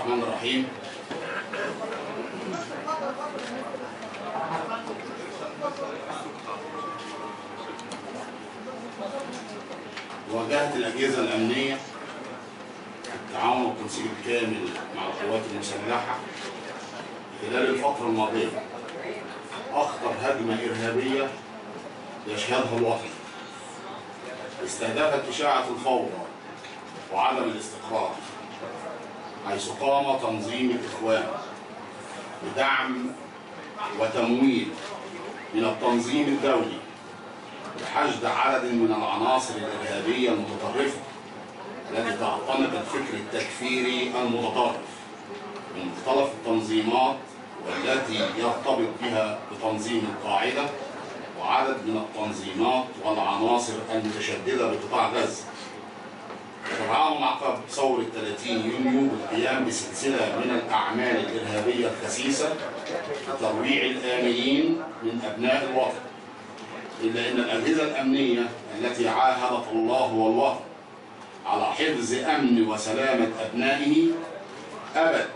الرحمن الرحيم. واجهت الأجهزة الأمنية التعاون والتنسيق الكامل مع القوات المسلحة خلال الفترة الماضية. أخطر هجمة إرهابية يشهدها الوطن. استهدفت إشاعة الفوضى وعدم الاستقرار. حيث قام تنظيم الإخوان. بدعم وتمويل من التنظيم الدولي بحشد عدد من العناصر الإرهابية المتطرفة التي تعتنق الفكر التكفيري المتطرف من مختلف التنظيمات والتي يرتبط بها بتنظيم القاعدة وعدد من التنظيمات والعناصر المتشددة بقطاع غزة. وتدعمهم عقب ثورة 30 يونيو بالقيام بسلسلة من الأعمال الإرهابية الخسيسة لترويع الآمنين من أبناء الوطن. إلا أن الأجهزة الأمنية التي عاهدت الله والوطن على حفظ أمن وسلامة أبنائه أبت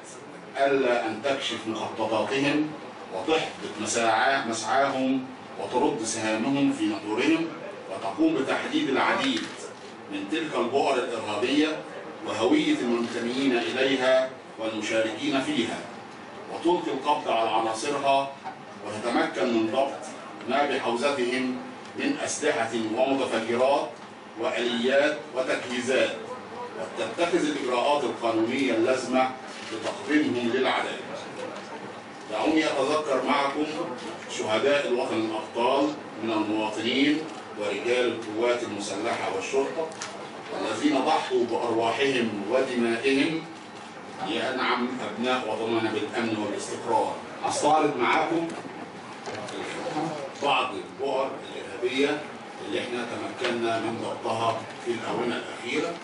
ألا أن تكشف مخططاتهم وتحبط مساعا- مسعاهم وترد سهامهم في نحورهم وتقوم بتحديد العديد من تلك البؤر الإرهابية وهوية المنتمين إليها والمشاركين فيها وتلقي القبض على عناصرها وتتمكن من ضبط ما بحوزتهم من أسلحة ومتفجرات وآليات وتجهيزات وتتخذ الإجراءات القانونية اللازمة لتقديمهم للعدالة. دعوني أتذكر معكم شهداء الوطن الأبطال من المواطنين ورجال القوات المسلحة والشرطة والذين ضحوا بأرواحهم ودمائهم لينعم أبناء وطننا بالأمن والاستقرار. أستعرض معكم بعض البؤر الإرهابية اللي إحنا تمكنا من ضبطها في الآونة الأخيرة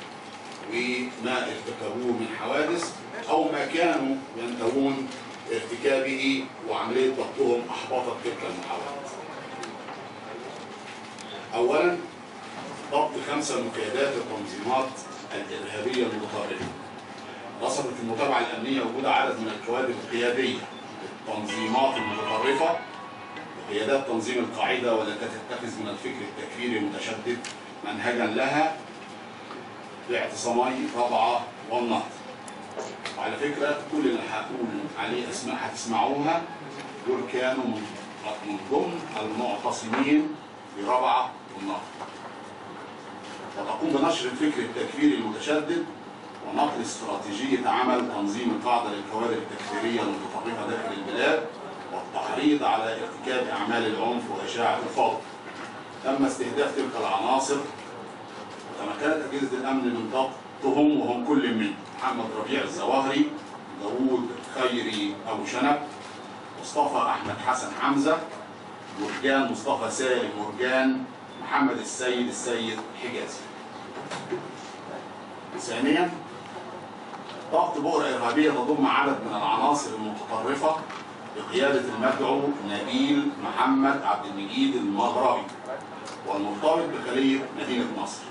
وما ارتكبوه من حوادث أو ما كانوا ينتهون ارتكابه وعملية ضبطهم أحبطت تلك المحاولات. أولا ضبط خمسة من قيادات التنظيمات الإرهابية المتطرفة. رصدت المتابعة الأمنية وجود عدد من الكوادر القيادية للتنظيمات المتطرفة قيادات تنظيم القاعدة والتي تتخذ من الفكر التكفيري المتشدد منهجا لها باعتصامي رابعة والنهضة. وعلى فكرة كل اللي هقول عليه أسماء هتسمعوها دول كانوا من ضمن المعتصمين في رابعة والنهضة. وتقوم بنشر الفكر التكفيري المتشدد ونقل استراتيجية عمل تنظيم القاعدة للكوادر التكفيرية المتطرفة داخل البلاد والتحريض على ارتكاب أعمال العنف وإشاعة الفوضى. تم استهداف تلك العناصر وتمكنت أجهزة الأمن من ضبطهم وهم كل من محمد ربيع الزواهري، داوود خيري أبو شنب، مصطفى أحمد حسن حمزة، مرجان مصطفى سالم مرجان، محمد السيد السيد حجازي. ثانيا ضغط بؤرة إرهابية تضم عدد من العناصر المتطرفة بقيادة المدعو نبيل محمد عبد المجيد المغربي والمرتبط بخلية مدينة نصر.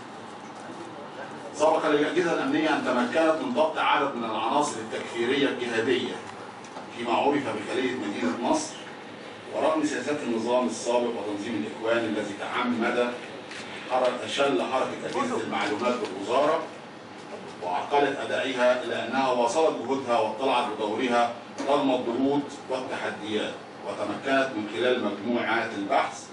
سبق للأجهزة الأمنية أن تمكنت من ضبط عدد من العناصر التكفيرية الجهادية فيما عرف بخلية مدينة نصر ورغم سياسات النظام السابق وتنظيم الإخوان الذي تعمد شل حركة أجهزة المعلومات بالوزارة وعرقلت أدائها إلى أنها واصلت جهودها واطلعت بدورها رغم الضغوط والتحديات وتمكنت من خلال مجموعات البحث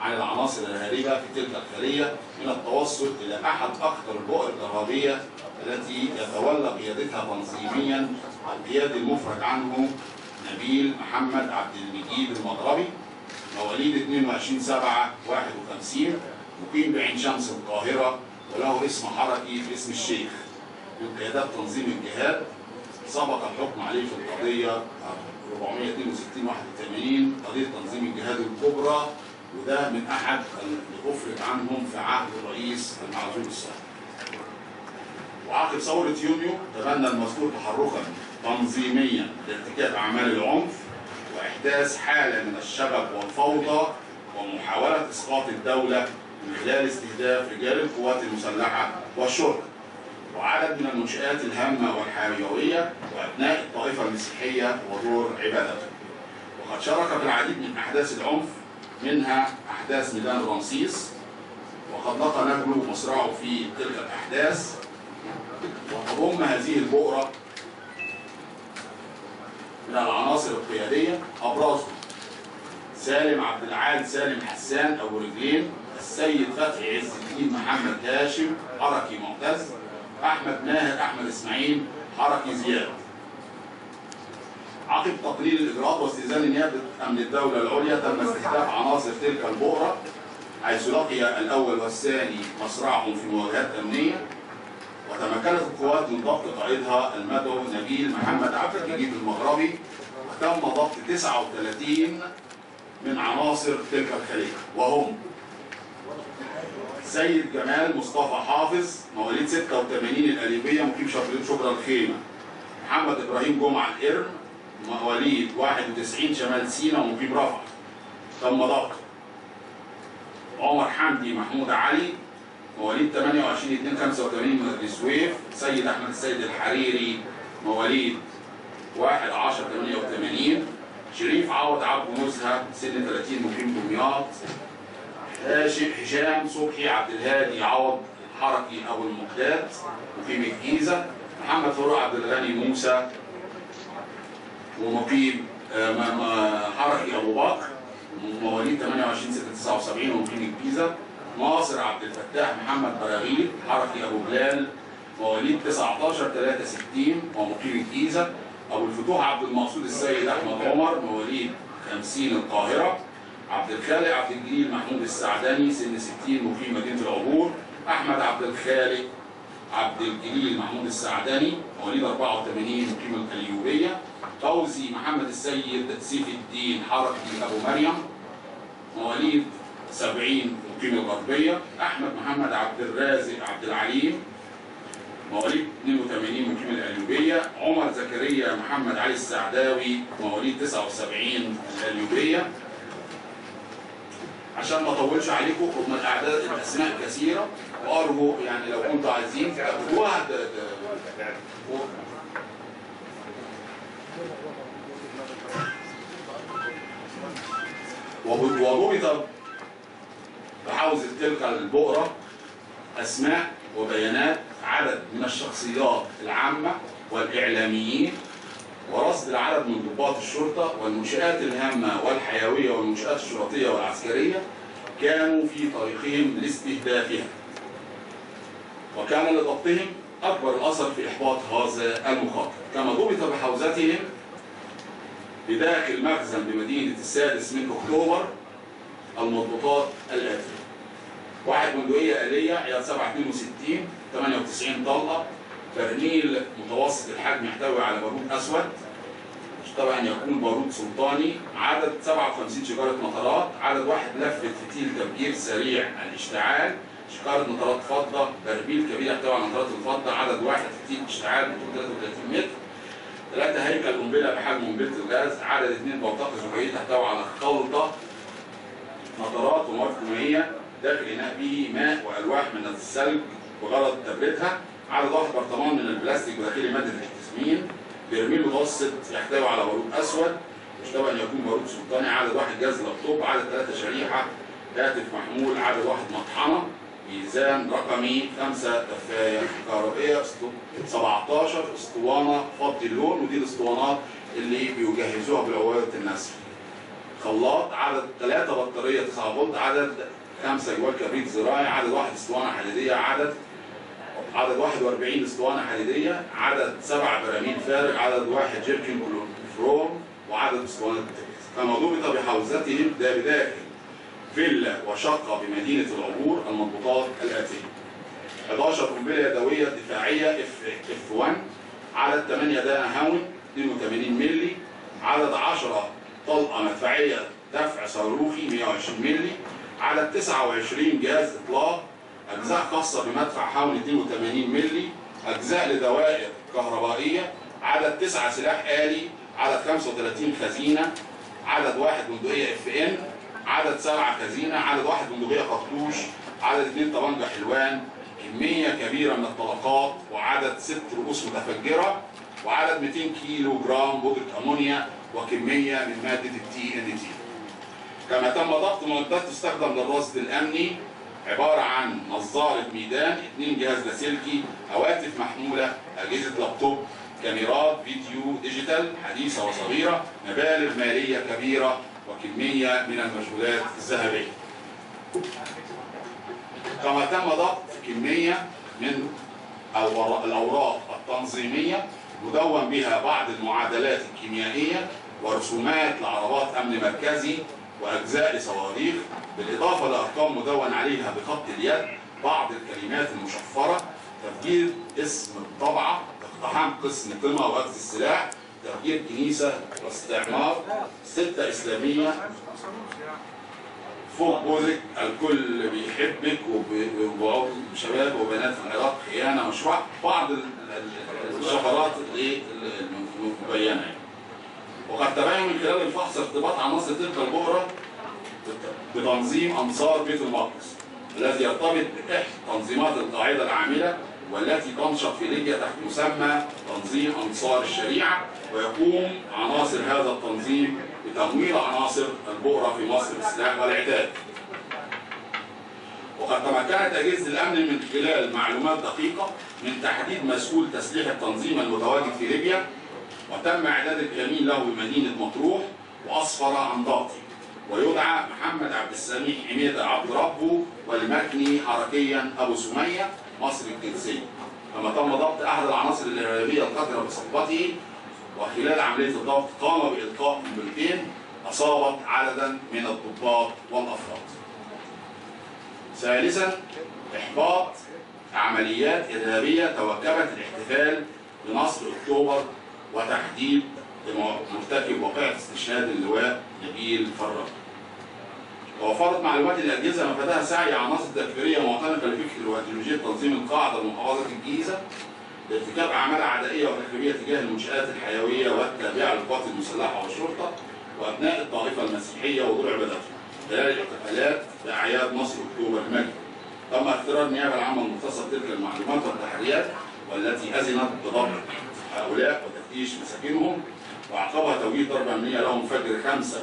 عن العناصر الهاربة في تلك الخلية من التوصل إلى أحد أخطر البؤر الإرهابية التي يتولى قيادتها تنظيميا القيادي المفرج عنه نبيل محمد عبد المجيد المغربي مواليد 22 7 51 مقيم بعين شمس القاهرة وله اسم حركي باسم الشيخ. من قيادات تنظيم الجهاد. سبق الحكم عليه في القضية 462 81 قضية تنظيم الجهاد الكبرى وده من أحد اللي أفرج عنهم في عهد الرئيس المعزول السابق. وعقب ثورة يونيو تبنى المذكور تحركا. تنظيميا لارتكاب أعمال العنف وإحداث حالة من الشغب والفوضى ومحاولة إسقاط الدولة من خلال استهداف رجال القوات المسلحة والشرطة وعدد من المنشآت الهامة والحيوية وأبناء الطائفة المسيحية ودور عبادته وقد شارك في العديد من أحداث العنف منها أحداث ميدان رمسيس وقد لقى نجله مصرعه في تلك الأحداث. وتضم هذه البؤرة العناصر القيادية أبرزهم سالم عبد العال سالم حسان أبو رجلين السيد فتحي عز الدين محمد هاشم حركي معتز أحمد ماهر أحمد إسماعيل حركي زياد. عقب تقليل الإجراءات واستئذان نيابة أمن الدولة العليا تم استهداف عناصر تلك البؤرة حيث لقي الأول والثاني مصرعهم في مواجهات أمنية وتمكنت القوات من ضبط قائدها المدعو نبيل محمد عبد المجيد المغربي وتم ضبط 39 من عناصر تلك الخلية وهم سيد جمال مصطفى حافظ مواليد 86 الأليبية مقيم شبرا شبرا الخيمة محمد إبراهيم جمعة القرن مواليد 91 شمال سينا ومقيم رفح تم ضبطه عمر حمدي محمود علي مواليد 28 2 85 من السويف سيد أحمد السيد الحريري مواليد 1 10 88 شريف عوض عبد مزهب سن 30 مقيم دمياط هاشم هشام صبحي عبد الهادي عوض حركي أبو المقداد مقيم الجيزة. محمد فاروق عبد الغني موسى ومقيم آه، حركي أبو بكر. مواليد 28 6 79 ومقيم الجيزة. ناصر عبد الفتاح محمد براغيث حركي أبو بلال. مواليد 19 63 ومقيم الجيزة. ابو الفتوح عبد المقصود السيد أحمد عمر مواليد 50 القاهرة عبد الخالق عبد الجليل محمود السعدني سن 60 مقيم مدينة العبور أحمد عبد الخالق عبد الجليل محمود السعدني مواليد 84 مقيم القليوبية فوزي محمد السيد سيف الدين حركي أبو مريم مواليد 70 مقيم الغربية أحمد محمد عبد الرازق عبد العليم مواليد 82 مقيم القليوبيه عمر زكريا محمد علي السعداوي مواليد 79 القليوبيه عشان ما أطولش عليكم هم الأعداد الأسماء كثيرة وأرجو يعني لو كنتوا عايزين تاخدوها وضبط بحوزة تلك البؤرة أسماء وبيانات عدد من الشخصيات العامة والإعلاميين ورصد العدد من ضباط الشرطة والمنشآت الهامة والحيوية والمنشآت الشرطية والعسكرية كانوا في طريقهم لاستهدافها. وكان لضبطهم أكبر الأثر في إحباط هذا المخاطر. كما ضبط بحوزتهم بداخل مخزن بمدينة السادس من أكتوبر المضبوطات الآتية. واحد بندقية آلية عيار 762 98 طلقة برميل متوسط الحجم يحتوي على بارود أسود طبعا يكون بارود سلطاني عدد 57 شجرة مطارات عدد واحد لفة فتيل تفجير سريع الاشتعال شجرة مطارات فضة برميل كبير يحتوي على نطرات الفضة عدد واحد فتيل اشتعال بطول 33 متر ثلاثة هيكل قنبلة بحجم قنبلة الغاز عدد اثنين بوتقة زجاجية تحتوي على خلطة نترات ومواد كيميائية داخل إناء به ماء وألواح من الثلج بغرض تبريدها عدد واحد برطمان من البلاستيك بداخله مادة التسمين برميل متوسط يحتوي على بارود أسود يشتبه أن يكون بارود سلطاني. عدد واحد جهاز لابتوب عدد ثلاثة شريحة هاتف محمول عدد واحد مطحنة. ميزان رقمي خمسة دفاية كهربائية أسطو- 17 أسطوانة فضي اللون. ودي الأسطوانات اللي بيجهزوها بالعبوات الناسفة خلاط عدد ثلاثة بطارية 9 فولت عدد خمسة جوال كبريت زراعي عدد واحد أسطوانة حديدية عدد عدد 41 أسطوانة حديدية عدد سبع براميل فارغ عدد واحد جيركن فريون وعدد التكييف كما ضبط بحوزتهم بداخل فيلا وشقة بمدينة العبور المضبوطات الآتية. 11 قنبلة يدوية دفاعية اف اف 1 عدد 8 دانة هاون 82 ملي عدد 10 طلقة مدفعية دفع صاروخي 120 ملي عدد 29 جهاز إطلاق أجزاء خاصة بمدفع هاون 82 ملي أجزاء لدوائر كهربائية عدد 9 سلاح آلي عدد 35 خزينة عدد واحد بندقية اف ان عدد سبعة خزينة عدد واحد بندقية خرطوش عدد اثنين طبنجة حلوان كمية كبيرة من الطلقات وعدد ست رؤوس متفجرة وعدد 200 كيلو جرام بودرة أمونيا وكمية من مادة التي إن تي كما تم ضبط معدات تستخدم للرصد الأمني عبارة عن نظارة ميدان اثنين جهاز لاسلكي هواتف محمولة أجهزة لابتوب كاميرات فيديو digital حديثة وصغيرة مبالغ مالية كبيرة وكمية من المجهولات الذهبية. كما تم ضبط كمية من الأوراق التنظيمية مدون بها بعض المعادلات الكيميائية ورسومات لعربات أمن مركزي وأجزاء لصواريخ بالإضافة لأرقام مدون عليها بخط اليد بعض الكلمات المشفرة تفجير اسم الطبعة اقتحام قسم قمة وأخذ السلاح تفجير كنيسة واستعمار ستة إسلامية فوق جوزك الكل بيحبك وب- وشباب وبنات في العراق خيانة مشروع بعض ال- ال- الشفرات اللي المبينه يعني. وقد تبين من خلال الفحص ارتباط عناصر تلك البؤره بتنظيم انصار بيت المقدس الذي يرتبط بإحدى تنظيمات القاعدة العاملة والتي تنشط في ليبيا تحت مسمى تنظيم انصار الشريعة ويقوم عناصر هذا التنظيم بتمويل عناصر البؤرة في مصر بالسلاح والعتاد. وقد تمكنت أجهزة الأمن من خلال معلومات دقيقة من تحديد مسؤول تسليح التنظيم المتواجد في ليبيا وتم إعداد الكمين له بمدينه مطروح واسفر عن ضبطه ويدعى محمد عبد السميع حميده عبد ربه والمكني حركيا أبو سمية مصري الجنسية كما تم ضبط أحد العناصر الإرهابية القادره بصحبته وخلال عملية الضبط قام بإلقاء قنبلتين أصابت عددا من الضباط والأفراد. ثالثا إحباط عمليات إرهابية توكبت الاحتفال بنصر أكتوبر وتحديد مرتكب واقعه استشهاد اللواء نبيل فراج. ووفرت معلومات الأجهزة مفادها سعي عناصر تكفيريه معتنقه لفكر وايديولوجيه تنظيم القاعدة لمحافظه الجيزة لارتكاب أعمال عدائية وتخريبيه تجاه المنشآت الحيوية والتابعة للقوات المسلحة والشرطة وأبناء الطائفة المسيحية وضلوع بدرهم خلال الاحتفالات بأعياد مصر أكتوبر المجد. تم اختيار النيابه العامه المختصه بتلك المعلومات والتحريات والتي أذنت بضبط هؤلاء وتفتيش مساكنهم وعقبها توجيه ضربة امنيه لهم فجر 5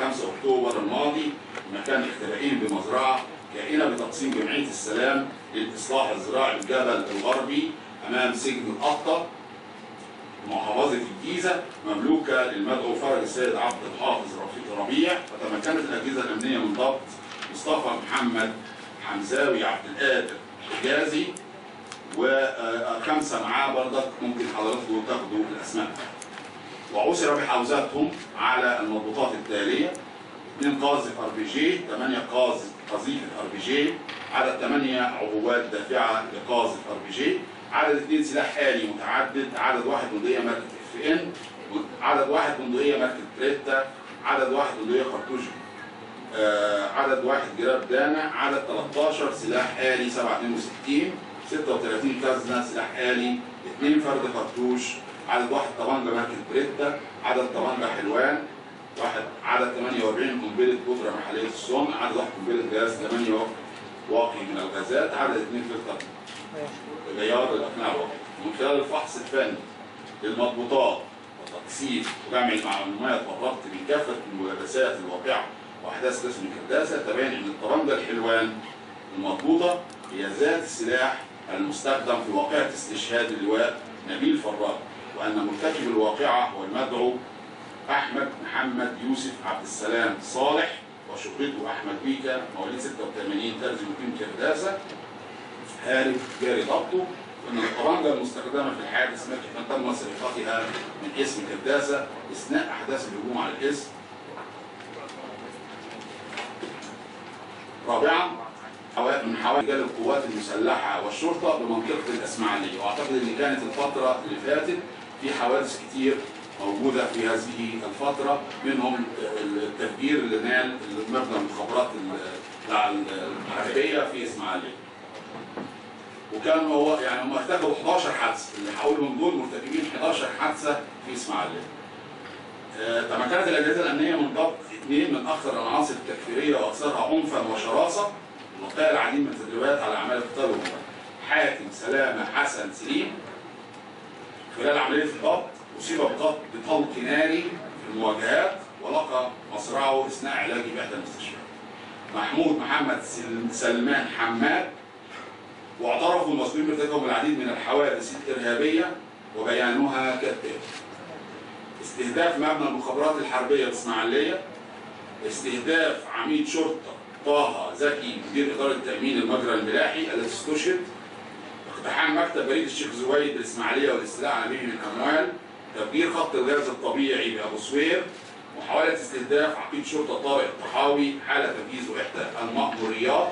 5 أكتوبر الماضي مكان اختبائهم بمزرعة كائنة بتقسيم جمعية السلام للاصلاح الزراعي الجبل الغربي أمام سجن القطه محافظة الجيزة مملوكة للمدعو فرج السيد عبد الحافظ رفيق ربيع وتمكنت الأجهزة الأمنية من ضبط مصطفى محمد حمزاوي عبد القادر حجازي. وخمسه معاه برضك ممكن حضراتكم تاخدوا الأسماء. وعثر بحوزاتهم على المضبوطات التالية. اثنين قاذف أر بي جي 8 قاذف قذيفه أر بي جي. عدد 8 عبوات دافعة لقاذف أر بي جي. عدد اثنين سلاح آلي متعدد. عدد واحد بندقية ماركة إف إن. عدد واحد بندقية ماركة بريتا عدد واحد بندقية خرطوش. آه عدد واحد جراب دانة. عدد 13 سلاح آلي 762 36 كازنة سلاح آلي اثنين فرد خرطوش عدد واحد طبنجة ماركة بريتا عدد طبنجة حلوان واحد عدد 48 قنبلة بودرة محلية الصنع عدد واحد قنبلة غاز 8 واقي من الغازات عدد اثنين فلتر غيار الأقناع الواقعي من خلال الفحص الفني للمضبوطات وتقسيم وجمع المعلومات والربط بين كافة الملابسات الواقعة وأحداث قسم الكرداسه تبين إن الطرنجة الحلوان المضبوطة هي ذات السلاح المستخدم في واقعة استشهاد اللواء نبيل فراج وأن مرتكب الواقعة هو المدعو أحمد محمد يوسف عبد السلام صالح وشهرته أحمد بيكا مواليد 86 ترجم مقيم كرداسة هارب جاري ضبطه وأن الطرنجه المستخدمة في الحادث مكشفا تم سرقتها من اسم كرداسة أثناء أحداث الهجوم على الاسم. رابعا من حوالي رجال القوات المسلحة والشرطة بمنطقة الإسماعيلية وأعتقد إن كانت الفترة اللي فاتت في حوادث كتير موجودة في هذه الفترة منهم التفجير اللي نال مبنى المخابرات الحربية في إسماعيلية. وكان هو يعني هم ارتكبوا 11 حادثة اللي حاولهم دول مرتكبين 11 حادثة في إسماعيلية. آه، تمكنت الأجهزة الأمنية من ضبط اثنين من أخطر العناصر التكفيرية وأكثرها عنفا وشراسة وقاء العديد من التدريبات على أعمال القتال. حاتم سلامة حسن سليم خلال عملية الضبط أصيب بطلق ناري في المواجهات ولقى مصرعه إثناء علاجه بإحدى المستشفيات. محمود محمد سل- سلمان حماد واعترفوا المسؤولين بارتكاب العديد من الحوادث الإرهابية وبيانها كالتالي. استهداف مبنى المخابرات الحربية باسماعيليه استهداف عميد شرطة طه زكي مدير اداره تامين المجرى الملاحي الذي استشهد اقتحام مكتب بريد الشيخ زويد بالاسماعيليه والاستيلاء على به من الاموال تفجير خط الغاز الطبيعي بأبو سوير محاوله استهداف عقيد شرطة طارق الطحاوي حال تنفيذ احدى المأموريات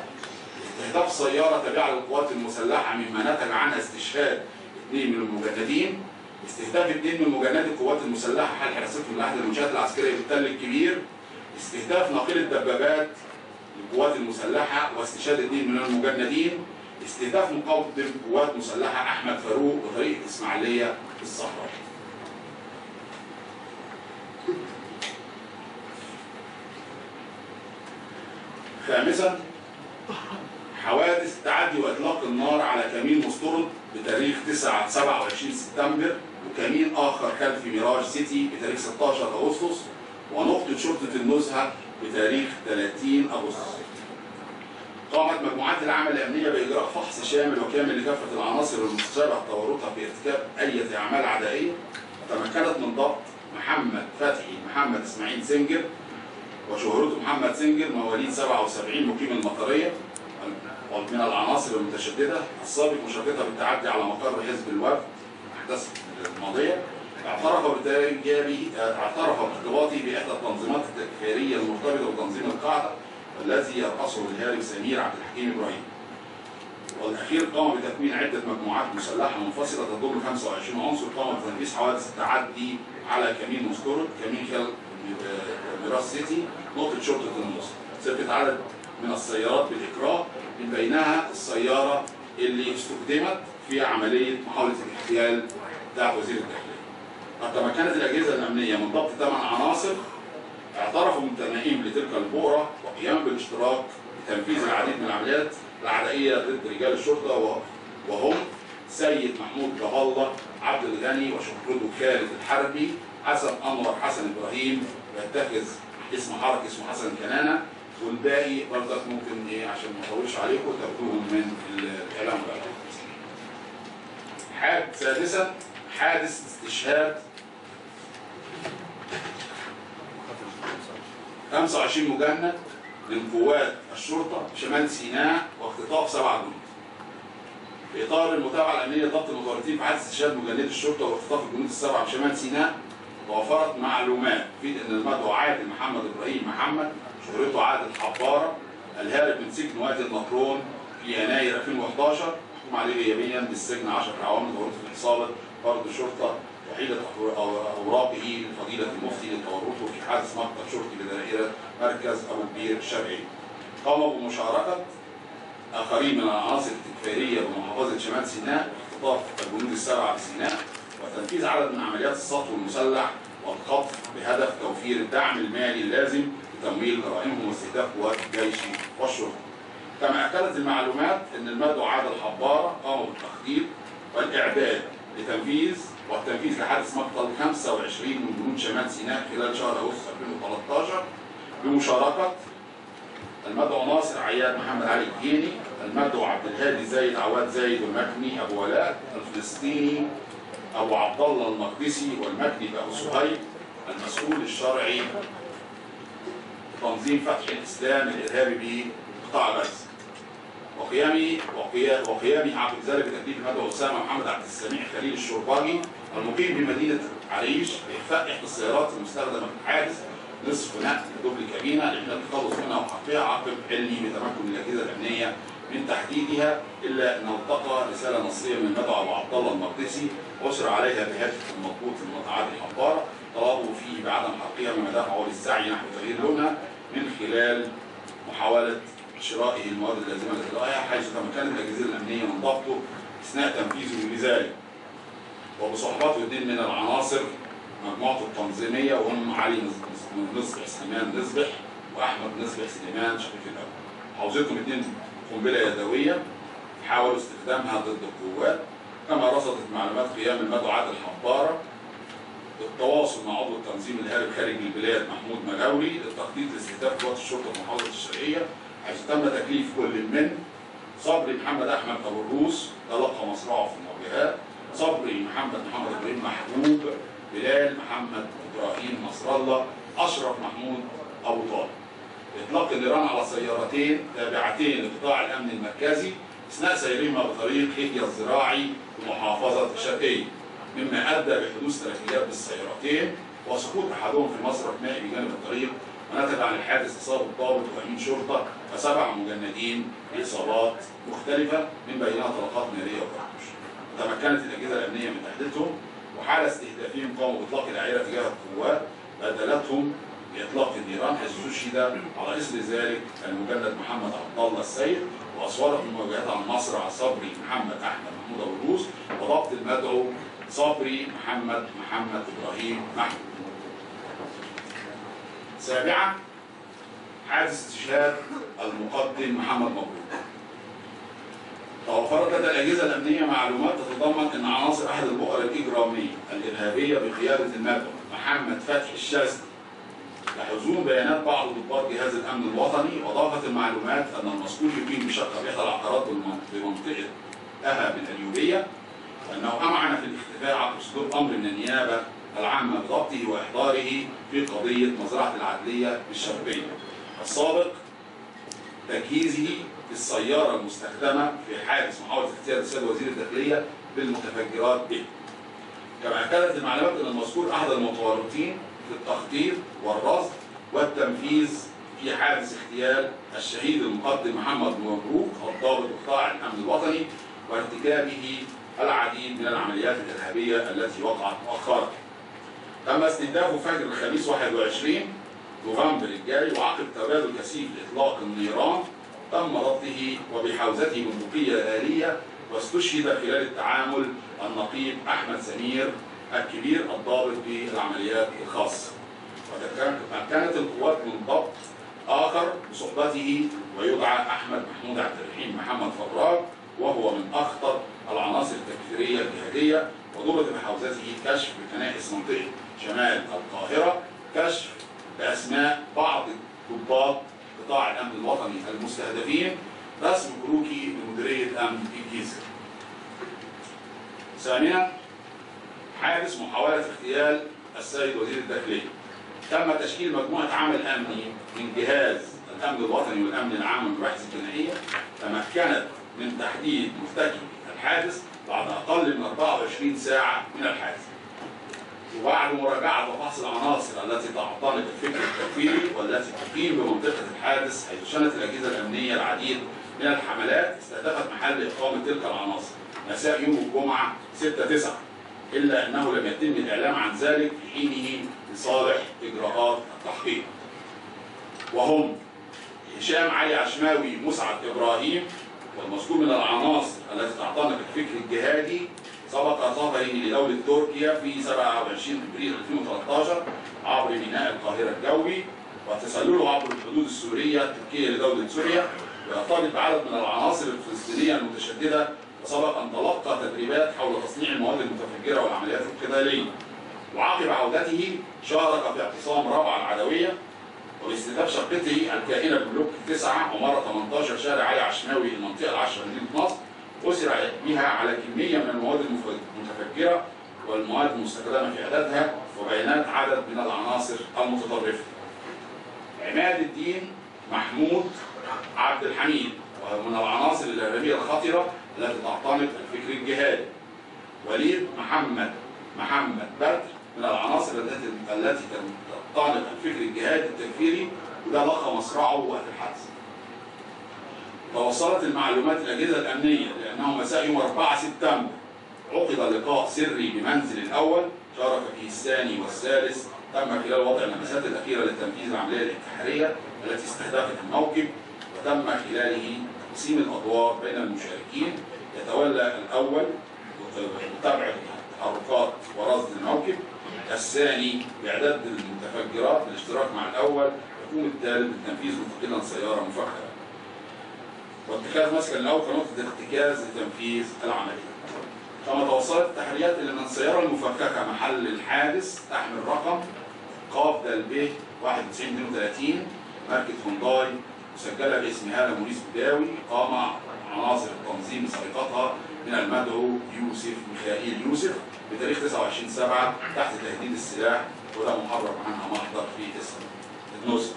استهداف سيارة تابعة للقوات المسلحة مما نتج عنها استشهاد اثنين من المجندين استهداف اثنين من مجندي القوات المسلحة حال حراستهم لاحد المنشات العسكرية بالتل الكبير استهداف ناقلة دبابات للقوات المسلحة واستشهاد اثنين من المجندين. استهداف مقدم قوات مسلحة أحمد فاروق بطريق الاسماعيليه الصحراء. خامسا حوادث تعدي وإطلاق النار على كمين مسترد بتاريخ 9 27 سبتمبر وكمين آخر خلف ميراج سيتي بتاريخ 16 أغسطس. ونقطة شرطة النزهة بتاريخ 30 أغسطس. قامت مجموعات العمل الأمنية بإجراء فحص شامل وكامل لكافة العناصر المشتبه تورطها في ارتكاب أي أعمال عدائية. تمكنت من ضبط محمد فتحي محمد إسماعيل سنجر وشهرته محمد سنجر مواليد 77 مقيم المطرية ومن العناصر المتشددة. السابق مشاركتها بالتعدي على مقر حزب الوفد أحداث الماضية. اعترف بارتكابه اعترف بارتباطه باحدى التنظيمات التكفيرية المرتبطة بتنظيم القاعدة والذي يرأسه الهارب سمير عبد الحكيم إبراهيم. والأخير قام بتكوين عدة مجموعات مسلحة منفصلة تضم 25 عنصر قام بتنفيذ حوادث التعدي على كمين مستورد، كمين خل ميراث سيتي، نقطة شرطة النصر. ثبت عدد من السيارات بالإكراه من بينها السيارة اللي استخدمت في عملية محاولة الاغتيال بتاع وزير الداخليه. قد تمكنت الأجهزة الأمنية من ضبط ثمان عناصر اعترفوا ممتنعين لتلك البؤرة وقيام بالاشتراك بتنفيذ العديد من العمليات العدائية ضد رجال الشرطة و- وهم سيد محمود جاب الله عبد الغني وشكرته خالد الحربي حسن أنور حسن إبراهيم يتخذ اسم حركة اسمه حسن كنانة والباقي برضك ممكن إيه عشان ما أطولش عليكم تاخدوهم من الاعلام بقى. حاد سادسا حادث استشهاد 25 مجند من قوات الشرطة شمال سيناء واختطاف سبع جنود. في إطار المتابعة الأمنية ضبط المتورطين في حادث استشهاد مجندي الشرطة واختطاف الجنود السبعة في شمال سيناء توفرت معلومات تفيد إن المدعو عادل محمد إبراهيم محمد شهرته عادل حبارة الهارب من سجن وادي النطرون في يناير 2011 محكوم عليه غيابيا بالسجن 10 اعوام لتورطه في اصابه فرد شرطة وحيدة أوراقه لفضيلة المفتي لتورطه في حادث مقتل شرطي بدائرة مركز أبو كبير الشرعي. قاموا بمشاركة آخرين من العناصر التكفيرية بمحافظة شمال سيناء اختطاف الجنود السبعة في سيناء وتنفيذ عدد من عمليات السطو المسلح والخطف بهدف توفير الدعم المالي اللازم لتمويل جرائمهم واستهداف قوات الجيش والشرطة. كما أكدت المعلومات أن المدعو عادل حبارة قام بالتخطيط والإعداد لتنفيذ والتنفيذ لحادث مقتل 25 من جنود شمال سيناء خلال شهر أغسطس 2013 بمشاركة المدعو ناصر عياد محمد علي الجيني المدعو عبد الهادي زايد عواد زايد والمكني أبو ولاء الفلسطيني أبو عبد الله المقدسي والمكني بأبو سهيل المسؤول الشرعي تنظيم فتح الإسلام الإرهابي بقطاع غزة. وقيامه وقيا- وقيامه عقب ذلك بتكليف المدعو اسامه محمد عبد السميع خليل الشرباجي المقيم بمدينة عريش لإخفاء إحدى السيارات المستخدمة في الحادث نصف نقل دبل كابينه لحين التخلص منها وحقها عقب علمه بتمكن الأجهزة الأمنية من تحديدها إلا انه التقى رسالة نصية من المدعو أبو عبد الله المقدسي اسر عليها بهاتف المضبوط المتعاد الحباره طلبوا فيه بعدم حقها مما دفعه للسعي نحو تغيير لونها من خلال محاولة شرائه المواد اللازمه لإلغائها حيث تمكنت الاجهزه الأمنية من ضبطه أثناء تنفيذه لذلك. وبصحبته اثنين من العناصر مجموعته التنظيمية وهم علي نص- نصبح سليمان نصبح وأحمد نصبح سليمان شقيق الاب. حوزتهم اثنين قنبلة يدوية حاولوا استخدامها ضد القوات كما رصدت معلومات قيام المدعو عادل حبارة بالتواصل مع عضو التنظيم الهارب خارج البلاد محمود مجاوري للتخطيط لاستهداف قوات الشرطة في محافظة الشرقية حيث تم تكليف كل من صبري محمد أحمد أبو الروس تلقى مصرعه في المواجهات صبري محمد محمد إبراهيم محبوب بلال محمد إبراهيم نصر الله أشرف محمود أبو طالب. إطلاق النيران على سيارتين تابعتين لقطاع الأمن المركزي أثناء سيرهما بطريق هدية الزراعي في محافظة الشرقية. مما أدى بحدوث تلفيات بالسيارتين وسقوط أحدهم في مصرف مائي بجانب الطريق ونتج عن الحادث إصابة ضابط وأمين شرطة وسبع مجندين بإصابات مختلفة من بينها طلقات نارية وكرتوش. تمكنت الأجهزة الأمنية من تحديدهم وحال استهدافهم قاموا بإطلاق العائلة تجاه القوات بدلتهم بإطلاق النيران حيث استشهد على إثر ذلك المجند محمد عبد الله السيد وأسوارت المواجهات عن مصرع صبري محمد أحمد محمود أبو الروس وضبط المدعو صبري محمد محمد إبراهيم محمود. سابعا حادث استشهاد المقدم محمد مبروك. توفرت لدى الأجهزة الأمنية معلومات تتضمن أن عناصر أحد البؤر الإجرامية الإرهابية بقيادة المدعو محمد فتحي الشاذلي لحزون بيانات بعض ضباط جهاز الأمن الوطني واضافت المعلومات أن المذكور يقيم بشقه باحدى العقارات بمنطقة أها بالاليوبيه وانه أمعن في الاختفاء عقب صدور أمر من النيابة العامه بضبطه وإحضاره في قضية مزرعة العدلية بالشرقيه. السابق تجهيزه بالسياره المستخدمة في حادث محاولة اغتيال السيد وزير الداخلية بالمتفجرات به. كما اكدت المعلومات إن المذكور أحد المتورطين في التخطيط والرصد والتنفيذ في حادث اغتيال الشهيد المقدم محمد مبروك الضابط بقطاع الأمن الوطني وارتكابه العديد من العمليات الإرهابية التي وقعت مؤخرا. تم استهدافه فجر الخميس 21 نوفمبر الجاري وعقب تبادل كثيف لاطلاق النيران تم ضبطه وبحوزته بندقيه اليه واستشهد خلال التعامل النقيب أحمد سمير الكبير الضابط بالعمليات الخاصة. وتمكنت القوات من ضبط آخر بصحبته ويدعى أحمد محمود عبد الرحيم محمد فراج وهو من أخطر العناصر التكفيرية الجهادية وضبط بحوزته كشف كنائس منطقة شمال القاهرة كشف بأسماء بعض ضباط قطاع الأمن الوطني المستهدفين رسم كروكي لمديرية أمن الجيزة. ثانيا حادث محاولة اغتيال السيد وزير الداخلية. تم تشكيل مجموعة عمل أمني من جهاز الأمن الوطني والأمن العام والمباحث الجنائية تمكنت من تحديد مرتكب الحادث بعد أقل من 24 ساعة من الحادث. وبعد مراجعة وفحص العناصر التي تعتنق الفكر التكفيري والتي تقيم بمنطقة الحادث حيث شنت الأجهزة الأمنية العديد من الحملات استهدفت محل إقامة تلك العناصر مساء يوم الجمعة 6 9 إلا أنه لم يتم الإعلام عن ذلك في حينه لصالح إجراءات التحقيق. وهم هشام علي عشماوي مسعد إبراهيم والمذكور من العناصر التي تعتنق الفكر الجهادي سبق سفره لدولة تركيا في 27 أبريل 2013 عبر ميناء القاهرة الجوي وتسلله عبر الحدود السورية التركية لدولة سوريا ويرتبط بعدد من العناصر الفلسطينية المتشددة وسبق أن تلقى تدريبات حول تصنيع المواد المتفجرة والعمليات القتالية. وعقب عودته شارك في اعتصام رابعة العدوية وباستهداف شقته الكائنة ببلوك 9 عمارة 18 شارع علي عشماوي المنطقة العاشرة مدينة نصر. أسر بها على كمية من المواد المتفجرة والمواد المستخدمة في إعدادها وبيانات عدد من العناصر المتطرفة. عماد الدين محمود عبد الحميد وهو من العناصر الإرهابية الخطرة التي تعتنق الفكر الجهادي. وليد محمد محمد بدر من العناصر التي التي تعتنق الفكر الجهادي التكفيري وده لقى مصرعه وقت الحادث. توصلت المعلومات الأجهزة الأمنية لأنه مساء يوم 4 سبتمبر. عقد لقاء سري بمنزل الأول شارك فيه الثاني والثالث. تم خلال وضع اللمسات الأخيرة لتنفيذ العملية الانتحارية التي استهدفت الموكب وتم خلاله تقسيم الأدوار بين المشاركين. يتولى الأول متابعة تحركات ورصد الموكب الثاني باعداد المتفجرات بالاشتراك مع الأول يقوم الثالث بالتنفيذ مستقلا سيارة مفخره واتخاذ مسكن الأول كنقطة ارتكاز لتنفيذ العملية. كما توصلت التحريات إلى أن السيارة المفككة محل الحادث تحمل رقم ق د ب 9132 ماركة هونداي مسجلة باسم هالة موريس بداوي قام عناصر التنظيم بسرقتها من المدعو يوسف ميخائيل يوسف بتاريخ 29 7 تحت تهديد السلاح وده محرر عنها محضر في اسم النزهه.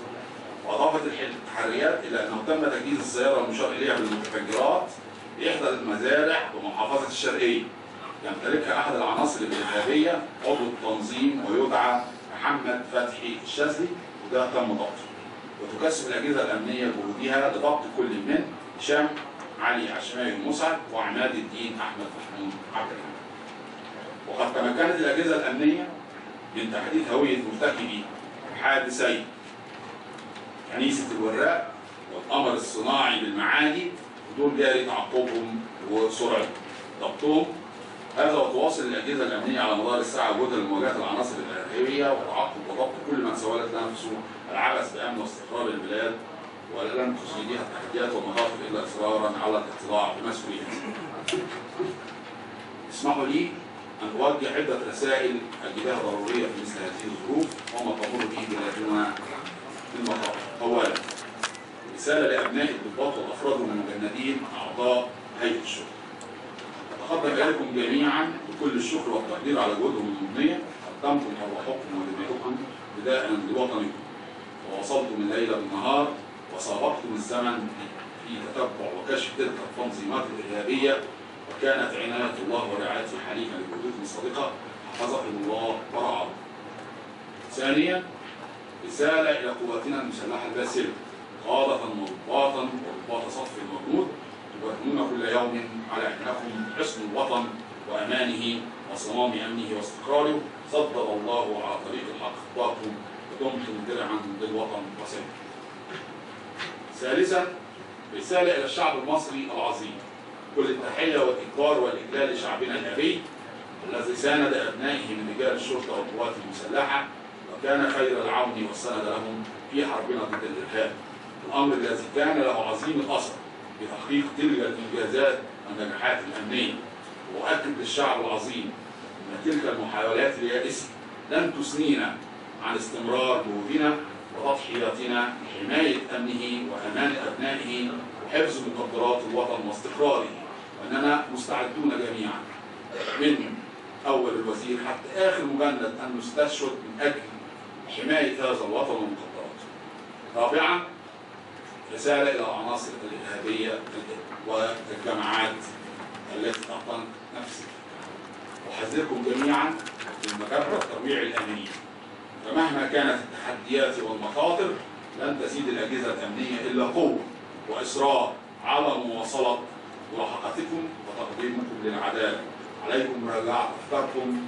وأضافت التحريات إلى أنه تم تجهيز السيارة المشار اليها بالمتفجرات باحدى المزارع بمحافظة الشرقية. يمتلكها أحد العناصر الإرهابية عضو التنظيم ويدعى محمد فتحي الشاذلي وده تم ضبطه. وتكثف الأجهزة الأمنية جهودها لضبط كل من هشام علي عشماوي المسعد وعماد الدين أحمد محمود عبد الحميد. وقد تمكنت الأجهزة الأمنية من تحديد هوية مرتكبي حادثي كنيسه الوراق والقمر الصناعي بالمعادي ودول جاري تعقبهم وسرعة ضبطهم هذا وتواصل الأجهزة الأمنية على مدار الساعة جهدا لمواجهة العناصر الإرهابية وتعقب وضبط كل من سولت نفسه العبث بأمن واستقرار البلاد ولن تزيدها التحديات والمخاطر إلا إصرارا على الاطلاع بمسؤوليتها. اسمحوا لي أن أوجه عدة رسائل اجدها ضروريه في مثل هذه الظروف وما تمر به بلادنا من مخاطر. اولا رسالة لأبناء الضباط والافراد المجندين أعضاء هيئة الشرطه. أتقدم إليكم جميعا بكل الشكر والتقدير على جهودهم المبنية قدمتم أرواحكم ودماءكم فداء لوطنكم ووصلتم الليل بالنهار وسابقتم الزمن في تتبع وكشف تلك التنظيمات الإرهابية وكانت عناية الله ورعايته حليفا لجهودكم الصادقة حفظكم الله ورعاكم. ثانيا رسالة إلى قواتنا المسلحة الباسلة قادة وضباطا وضباط صف المجنود تبرهنون كل يوم على انكم حصن الوطن وأمانه وصمام أمنه واستقراره صدد الله على طريق الحق. خطاكم ودمتم درعا للوطن وسلم. ثالثا رسالة إلى الشعب المصري العظيم. كل التحية والاكبار والإجلال لشعبنا الابي الذي ساند أبنائه من رجال الشرطة والقوات المسلحة وكان خير العون والسند لهم في حربنا ضد الإرهاب. الأمر الذي كان له عظيم الأثر بتحقيق تلك الإنجازات والنجاحات الأمنية. واؤكد للشعب العظيم أن تلك المحاولات اليائسة لن تثنينا عن استمرار جهودنا وتضحياتنا لحمايه أمنه وأمان أبنائه وحفظ مقدرات الوطن واستقراره. وأننا مستعدون جميعا. من أول الوزير حتى آخر مجند أن نستشهد من أجل حماية هذا الوطن ومقدراته. رابعا رسالة إلى العناصر الإرهابية والجماعات التي تعتنق نفس أحذركم جميعا من مكافأة الترويع الأمنية فمهما كانت التحديات والمخاطر لن تزيد الأجهزة الأمنية إلا قوة وإصرار على مواصلة ملاحقتكم وتقديمكم للعدالة. عليكم مراجعة أفكاركم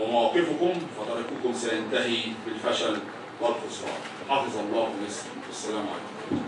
ومواقفكم فطريقكم سينتهي بالفشل والخسران. حفظ الله مصر والسلام عليكم.